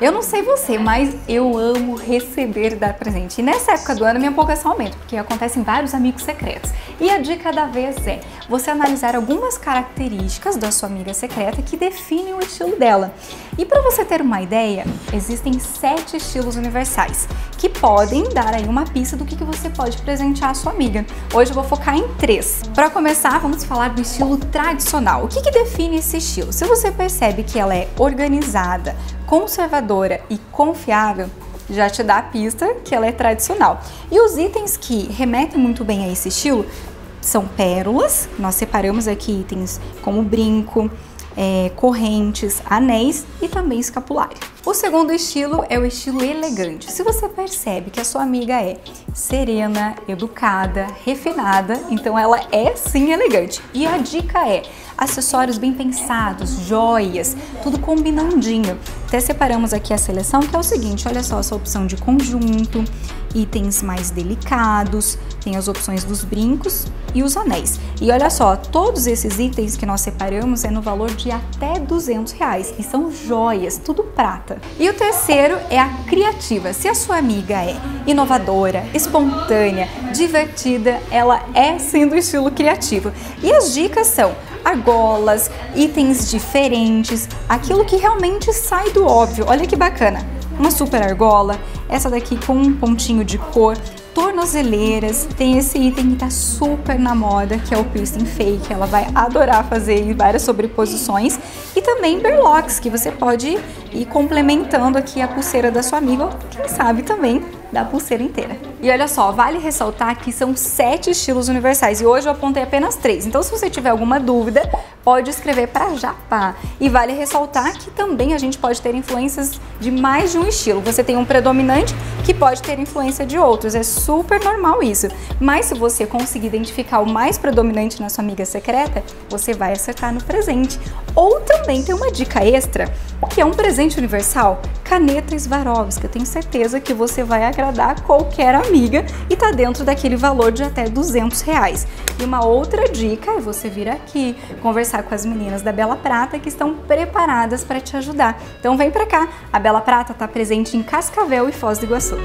Eu não sei você, mas eu amo receber e dar presente. E nessa época do ano minha empolgação aumenta, porque acontecem vários amigos secretos. E a dica da vez é você analisar algumas características da sua amiga secreta que definem o estilo dela. E para você ter uma ideia, existem sete estilos universais que podem dar aí uma pista do que, que você pode presentear a sua amiga. Hoje eu vou focar em três. Para começar, vamos falar do estilo tradicional. O que, que define esse estilo? Se você percebe que ela é organizada, conservadora e confiável, já te dá a pista que ela é tradicional. E os itens que remetem muito bem a esse estilo são pérolas, nós separamos aqui itens como brinco, é, correntes, anéis e também escapulário. O segundo estilo é o estilo elegante. Se você percebe que a sua amiga é serena, educada, refinada, então ela é sim elegante. E a dica é acessórios bem pensados, joias, tudo combinandinho. Até separamos aqui a seleção que é o seguinte, olha só essa opção de conjunto, itens mais delicados, tem as opções dos brincos e os anéis. E olha só, todos esses itens que nós separamos é no valor de até 200 reais e são joias, tudo prata. E o terceiro é a criativa. Se a sua amiga é inovadora, espontânea, divertida, ela é sim do estilo criativo. E as dicas são argolas, itens diferentes, aquilo que realmente sai do óbvio. Olha que bacana! Uma super argola, essa daqui com um pontinho de cor, tornozeleiras, tem esse item que tá super na moda, que é o piercing fake, ela vai adorar fazer várias sobreposições, e também berlocks, que você pode ir complementando aqui a pulseira da sua amiga, ou quem sabe também da pulseira inteira. E olha só, vale ressaltar que são sete estilos universais e hoje eu apontei apenas três. Então, se você tiver alguma dúvida, pode escrever para Japá. E vale ressaltar que também a gente pode ter influências de mais de um estilo. Você tem um predominante que pode ter influência de outros. É super normal isso. Mas se você conseguir identificar o mais predominante na sua amiga secreta, você vai acertar no presente. Ou também tem uma dica extra, é um presente universal, caneta Swarovski. Eu tenho certeza que você vai agradar qualquer amiga e tá dentro daquele valor de até 200 reais. E uma outra dica é você vir aqui conversar com as meninas da Bela Prata que estão preparadas para te ajudar. Então vem para cá, a Bela Prata está presente em Cascavel e Foz do Iguaçu.